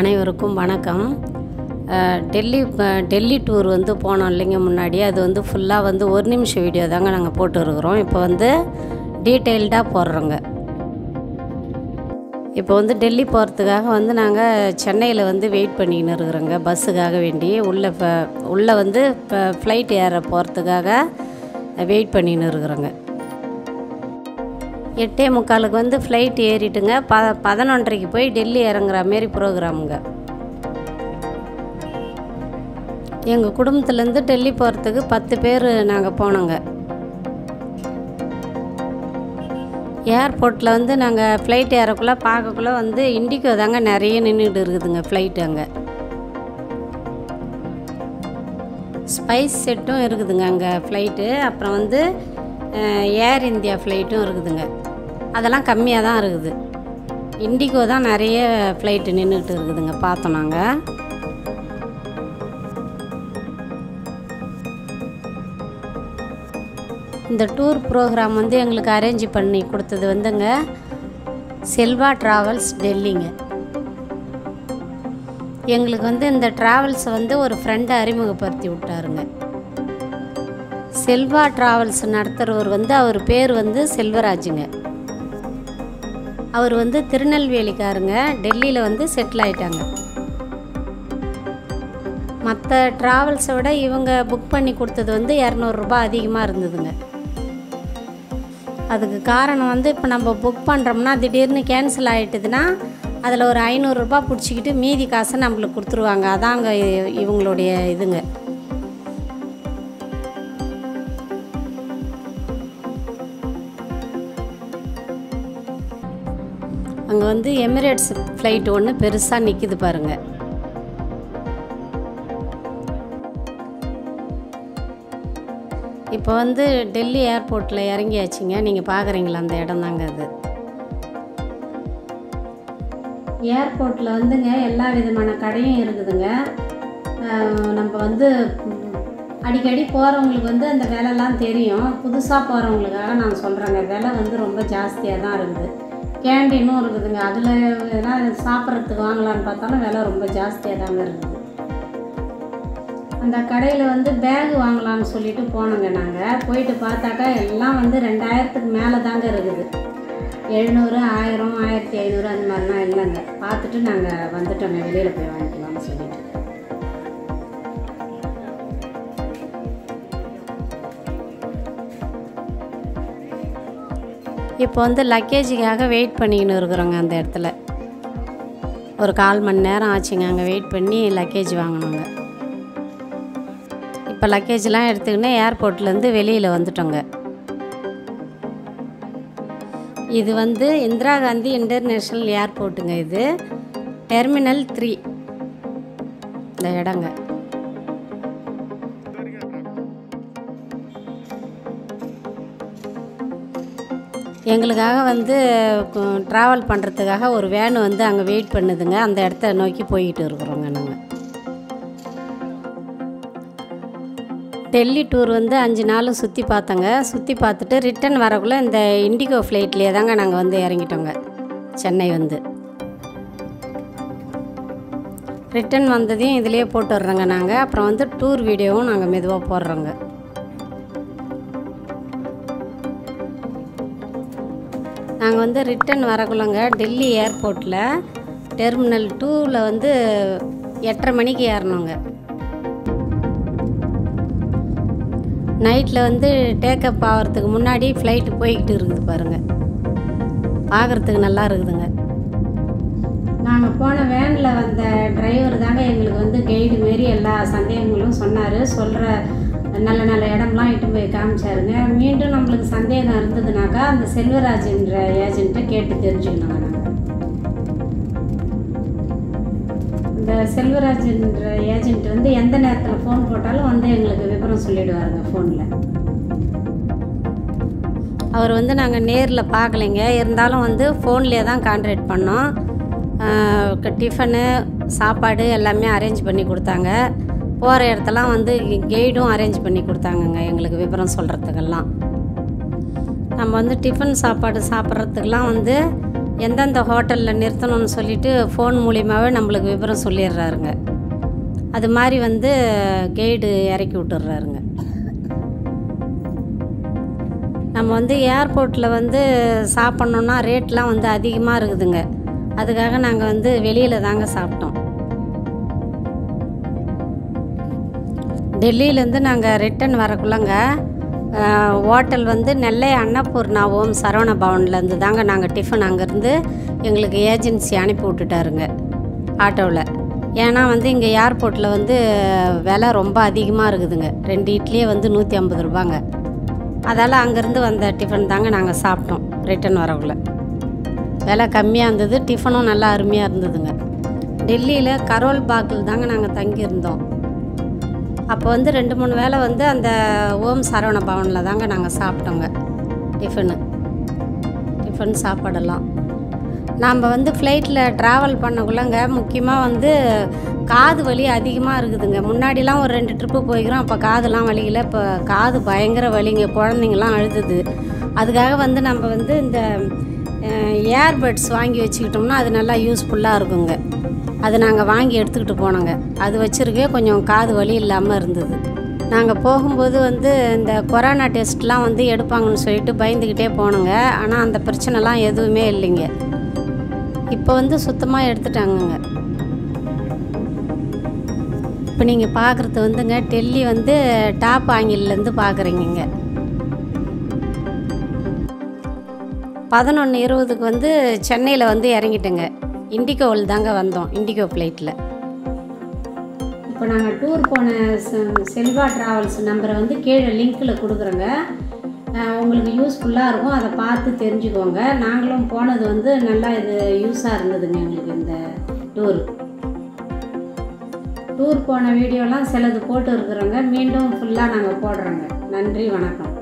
அனைவருக்கும் வணக்கம். டெல்லி டெல்லி டூர் வந்து போனோம் இல்லைங்க முன்னாடி. அது வந்து ஃபுல்லாக வந்து ஒரு நிமிஷம் வீடியோ தாங்க நாங்கள் போட்டுருக்குறோம். இப்போ வந்து டீட்டெயில்டாக போடுறோங்க. இப்போ வந்து டெல்லி போகிறதுக்காக வந்து நாங்கள் சென்னையில் வந்து வெயிட் பண்ணிக்கின்னு இருக்கிறோங்க. பஸ்ஸுக்காக வேண்டி. உள்ளே இப்போ உள்ளே வந்து இப்போ ஃப்ளைட் ஏற போகிறதுக்காக வெயிட் பண்ணின்னு இருக்கிறோங்க. எட்டே முக்காலுக்கு வந்து ஃப்ளைட் ஏறிட்டுங்க. ப பதினொன்றரைக்கு போய் டெல்லி இறங்குற மாரி ப்ரோக்ராமுங்க எங்கள் குடும்பத்துலேருந்து டெல்லி போகிறதுக்கு பத்து பேர் நாங்கள் போனோங்க. ஏர்போர்ட்டில் வந்து நாங்கள் ஃப்ளைட் ஏறக்குள்ளே பார்க்கக்குள்ளே வந்து இண்டிகோ தாங்க நிறைய நின்றுட்டு இருக்குதுங்க ஃப்ளைட்டு அங்கே. ஸ்பைஸ் செட்டும் இருக்குதுங்க அங்கே ஃப்ளைட்டு அப்புறம் வந்து ஏர் இந்தியா ஃப்ளைட்டும் இருக்குதுங்க. அதெல்லாம் கம்மியாக தான் இருக்குது. இண்டிகோ தான் நிறைய ஃப்ளைட்டு நின்றுட்டு இருக்குதுங்க பார்த்தோம் நாங்கள் இந்த டூர் ப்ரோக்ராம் வந்து எங்களுக்கு அரேஞ்ச் பண்ணி கொடுத்தது வந்துங்க செல்வா ட்ராவல்ஸ் டெல்லிங்க. எங்களுக்கு வந்து இந்த ட்ராவல்ஸை வந்து ஒரு ஃப்ரெண்டை அறிமுகப்படுத்தி விட்டாருங்க. செல்வா ட்ராவல்ஸ் நடத்துகிறவர் வந்து அவர் பேர் வந்து செல்வராஜுங்க. அவர் வந்து திருநெல்வேலிக்காருங்க டெல்லியில் வந்து செட்டில் ஆயிட்டாங்க. மற்ற ட்ராவல்ஸை விட இவங்க புக் பண்ணி கொடுத்தது வந்து இரநூறுபா அதிகமாக இருந்ததுங்க. அதுக்கு காரணம் வந்து இப்போ நம்ம புக் பண்ணுறோம்னா திடீர்னு கேன்சல் ஆகிட்டுதுன்னா அதில் ஒரு ஐநூறுரூபா பிடிச்சிக்கிட்டு மீதி காசை நம்மளுக்கு கொடுத்துருவாங்க. அதாங்க இ- இவங்களுடைய இதுங்க. அங்கே வந்து எமிரேட்ஸ் ஃப்ளைட் ஒன்று பெருசாக நிற்கிது பாருங்க. இப்போ வந்து டெல்லி ஏர்போர்ட்டில் இறங்கியாச்சுங்க. நீங்கள் பார்க்குறீங்களா அந்த இடம் தாங்க அது. ஏர்போர்ட்டில் வந்துங்க எல்லா விதமான கடையும் இருக்குதுங்க. நம்ம வந்து அடிக்கடி போகிறவங்களுக்கு வந்து அந்த விலைலாம் தெரியும். புதுசாக போகிறவங்களுக்காக நான் சொல்கிறேங்க விலை வந்து ரொம்ப ஜாஸ்தியாக தான் இருக்குது. கேண்டீனும் இருக்குதுங்க. அதில் எதனா சாப்பிட்றதுக்கு வாங்கலான்னு பார்த்தாலும் விலை ரொம்ப ஜாஸ்தியாக தாங்க இருக்குது. அந்த கடையில் வந்து பேகு வாங்கலான்னு சொல்லிட்டு போனோங்க நாங்கள் போயிட்டு பார்த்தாக்கா எல்லாம் வந்து ரெண்டாயிரத்துக்கு மேலே தாங்க இருக்குது. எழுநூறு ஆயிரம் ஆயிரத்தி ஐநூறு அந்த மாதிரிலாம் இல்லைங்க. பார்த்துட்டு நாங்கள் வந்துட்டோங்க. வெளியில் போய் வாங்கிக்கலாம்னு சொல்லிட்டு. இப்போ வந்து லக்கேஜுக்காக வெயிட் பண்ணிக்கின்னு இருக்கிறோங்க அந்த இடத்துல. ஒரு கால் மணி நேரம் ஆச்சுங்க அங்கே வெயிட் பண்ணி லக்கேஜ் வாங்கினோங்க. இப்போ லக்கேஜ்லாம் எடுத்துக்கின்னு ஏர்போர்ட்லேருந்து வெளியில் வந்துட்டோங்க. இது வந்து இந்திரா காந்தி இன்டர்நேஷ்னல் ஏர்போர்ட்டுங்க இது. டெர்மினல் த்ரீ இந்த இடங்க. எங்களுக்காக வந்து ட்ராவல் பண்ணுறதுக்காக ஒரு வேன் வந்து அங்கே வெயிட் பண்ணுதுங்க. அந்த இடத்த நோக்கி போய்கிட்டு இருக்கிறோங்க நாங்கள் டெல்லி டூர் வந்து அஞ்சு நாள் சுற்றி பார்த்தோங்க. சுற்றி பார்த்துட்டு ரிட்டன் வரக்குள்ளே இந்த இண்டிகோ ஃப்ளைட்லேயே தாங்க நாங்கள் வந்து இறங்கிட்டோங்க. சென்னை வந்து. ரிட்டன் வந்ததையும் இதிலே போட்டு வர்றோங்க நாங்கள் அப்புறம் வந்து டூர் வீடியோவும் நாங்கள் மெதுவாக போடுறோங்க. நாங்கள் வந்து ரிட்டன் வரக்குள்ளங்க டெல்லி ஏர்போர்ட்டில் டெர்மினல் டூவில் வந்து எட்டரை மணிக்கு ஏறணுங்க. நைட்டில் வந்து டேக்கப் ஆகிறதுக்கு முன்னாடி ஃப்ளைட்டு போய்கிட்டு இருக்குது பாருங்கள் பார்க்குறதுக்கு நல்லா இருக்குதுங்க. நாங்கள் போன வேனில் வந்த டிரைவர் தாங்க எங்களுக்கு வந்து கைடு மாரி எல்லா சந்தேகங்களும் சொன்னார். சொல்கிற நல்ல நல்ல இடம்லாம் இட்டு போய் காமிச்சாருங்க. மீண்டும் நம்மளுக்கு சந்தேகம் இருந்ததுனாக்கா அந்த செல்வராஜ்ன்ற ஏஜென்ட்டை கேட்டு தெரிஞ்சுக்கணுங்க நாங்கள் இந்த செல்வராஜன்ற ஏஜென்ட் வந்து எந்த நேரத்தில் ஃபோன் போட்டாலும் வந்து எங்களுக்கு விவரம் சொல்லிடுவாருங்க ஃபோனில் அவர் வந்து நாங்கள் நேரில் பார்க்கலைங்க இருந்தாலும் வந்து ஃபோன்லேயே தான் கான்ட்ராக்ட் பண்ணோம். டிஃபனு சாப்பாடு எல்லாமே அரேஞ்ச் பண்ணி கொடுத்தாங்க. போகிற இடத்தெல்லாம் வந்து கைடும் அரேஞ்ச் பண்ணி கொடுத்தாங்கங்க எங்களுக்கு விவரம் சொல்கிறதுக்கெல்லாம் நம்ம வந்து டிஃபன் சாப்பாடு சாப்பிட்றதுக்கெல்லாம் வந்து எந்தெந்த ஹோட்டலில் நிறுத்தணும்னு சொல்லிட்டு ஃபோன் மூலியமாகவே நம்மளுக்கு விவரம் சொல்லிடுறாருங்க. அது மாதிரி வந்து கைடு இறக்கி விட்டுறாருங்க நம்ம வந்து ஏர்போர்ட்டில் வந்து சாப்பிட்ணுன்னா ரேட்லாம் வந்து அதிகமாக இருக்குதுங்க. அதுக்காக நாங்கள் வந்து வெளியில் தாங்க சாப்பிட்டோம். டெல்லியிலேருந்து நாங்கள் ரிட்டன் வரக்குள்ளங்க ஹோட்டல் வந்து நெல்லை அன்னபூர்ணா ஓம் சரவண பவன்லேருந்து தாங்க நாங்கள் டிஃபன் அங்கேருந்து எங்களுக்கு ஏஜென்சி அனுப்பி விட்டுட்டாருங்க ஆட்டோவில். ஏன்னா வந்து இங்கே ஏர்போர்ட்டில் வந்து விலை ரொம்ப அதிகமாக இருக்குதுங்க. ரெண்டு இட்லியே வந்து நூற்றி ஐம்பது ரூபாங்க. அதால் அங்கேருந்து வந்த டிஃபன் தாங்க நாங்கள் சாப்பிட்டோம் ரிட்டன் வரக்குள்ள. விலை கம்மியாக இருந்தது டிஃபனும் நல்லா அருமையாக இருந்ததுங்க. டெல்லியில் கரோல் பாக்கில் தாங்க நாங்கள் தங்கியிருந்தோம். அப்போ வந்து ரெண்டு மூணு வேளை வந்து அந்த ஓம் சரவண பவனில் தாங்க நாங்கள் சாப்பிட்டோங்க. டிஃபனு. டிஃபன் சாப்பாடெல்லாம். நாம் வந்து ஃப்ளைட்டில் ட்ராவல் பண்ணக்குள்ளங்க முக்கியமாக வந்து காது வலி அதிகமாக இருக்குதுங்க. முன்னாடிலாம் ஒரு ரெண்டு ட்ரிப்பு போய்க்கிறோம் அப்போ காதுலாம் வலிக்கல இப்போ காது பயங்கர வலிங்க குழந்தைங்கலாம் அழுதுது. அதுக்காக வந்து நம்ம வந்து இந்த ஏர்பட்ஸ் வாங்கி வச்சுக்கிட்டோம்னா அது நல்லா யூஸ்ஃபுல்லாக இருக்குங்க. அது நாங்கள் வாங்கி எடுத்துக்கிட்டு போனோங்க. அது வச்சுருக்கே கொஞ்சம் காது வலி இல்லாமல் இருந்தது. நாங்கள் போகும்போது வந்து இந்த கொரோனா டெஸ்ட்லாம் வந்து எடுப்பாங்கன்னு சொல்லிட்டு பயந்துக்கிட்டே போனோங்க. ஆனால் அந்த பிரச்சனைலாம் எதுவுமே இல்லைங்க. இப்போ வந்து சுத்தமாக எடுத்துட்டாங்கங்க. இப்போ நீங்கள் பார்க்குறது வந்துங்க டெல்லி வந்து டாப் ஆங்கிலேருந்து பார்க்குறீங்க பதினொன்று இருபதுக்கு வந்து சென்னையில் வந்து இறங்கிட்டேங்க. இண்டிகோவில் தாங்க வந்தோம் இண்டிகோ ஃப்ளைட்டில் இப்போ நாங்கள் டூர் போன செ- செல்வா ட்ராவல்ஸ் நம்பரை வந்து கீழே லிங்க்கில் கொடுக்குறோங்க. உங்களுக்கு யூஸ்ஃபுல்லாக இருக்கும் அதை பார்த்து தெரிஞ்சுக்கோங்க. நாங்களும் போனது வந்து நல்லா இது யூஸாக இருந்ததுங்க எங்களுக்கு இந்த டூர். டூர் போன வீடியோலாம் சிலது போட்டு இருக்கிறோங்க மீண்டும் ஃபுல்லாக நாங்கள் போடுறோங்க. நன்றி வணக்கம்.